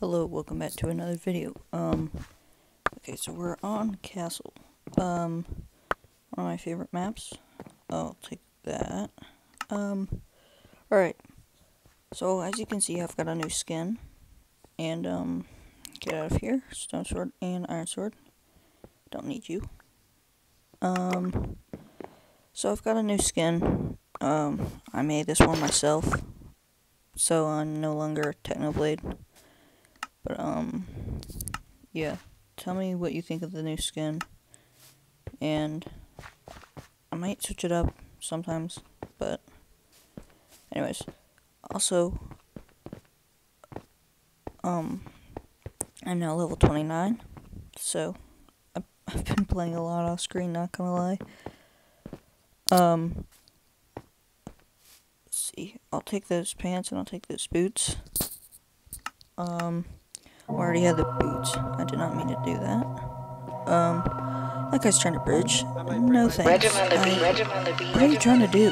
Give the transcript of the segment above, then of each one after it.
Hello, welcome back to another video. Um, okay, so we're on Castle. Um, one of my favorite maps. I'll take that. Um, alright. So, as you can see, I've got a new skin. And, um, get out of here. Stone Sword and Iron Sword. Don't need you. Um, so I've got a new skin. Um, I made this one myself. So I'm no longer Technoblade. But, um, yeah. Tell me what you think of the new skin. And I might switch it up sometimes, but anyways. Also, um, I'm now level 29, so I've, been playing a lot off screen, not gonna lie. Um, see, I'll take those pants and I'll take those boots. Um, already had the boots. I did not mean to do that. Um, that guy's trying to bridge. No thanks. I, what are you trying to do?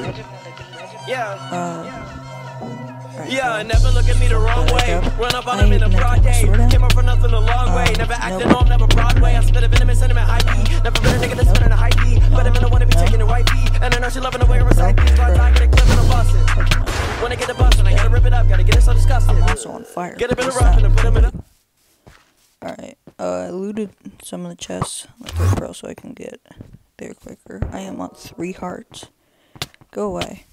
Yeah. Uh, alright, Yeah, never look at me the wrong way. Run up on him in a broad day. to sort out. Came up for nothing a long way. Um, Never acting on, never Broadway. I spit a venomous sentiment high key. Never been a nigga that's spinning a high key. But I'm in the one to be taking a right beat. And I know she loving the way I recite these. But I get a clip and I'm busting. When I get the busting, I gotta rip it up. Gotta get it so disgusting. I'm also on fire. Get a bit of rough that? and put him in a. Looted some of the chests pro so I can get there quicker. I am on three hearts. Go away.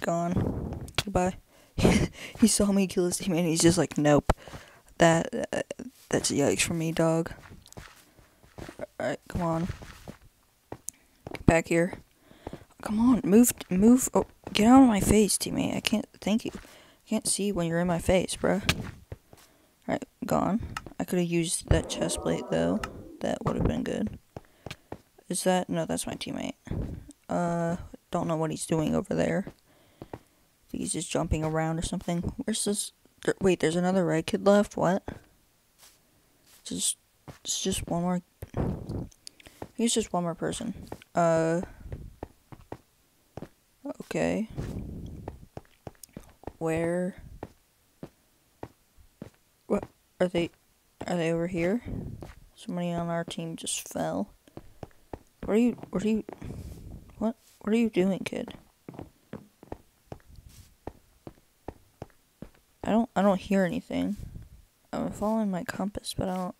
Gone. Goodbye. he saw me kill his teammate and he's just like, nope. That, uh, that's yikes for me, dog. Alright, come on. Get back here. Come on, move, move. Oh, get out of my face, teammate. I can't, thank you. I can't see when you're in my face, bruh. Alright, gone. Could have used that chest plate though. That would have been good. Is that no? That's my teammate. Uh, don't know what he's doing over there. I think he's just jumping around or something. Where's this? wait, there's another red kid left. What? Just, it's just one more. He's just one more person. Uh. Okay. Where? What are they? Are they over here? Somebody on our team just fell. What are you? What are you? What? What are you doing, kid? I don't. I don't hear anything. I'm following my compass, but I don't.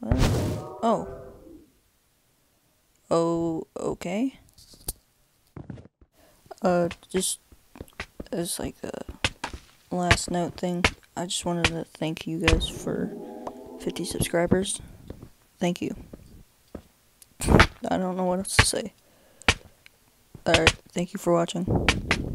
What? Oh. Oh. Okay. Uh, just as like a last note thing, I just wanted to thank you guys for 50 subscribers. Thank you. I don't know what else to say. Alright, thank you for watching.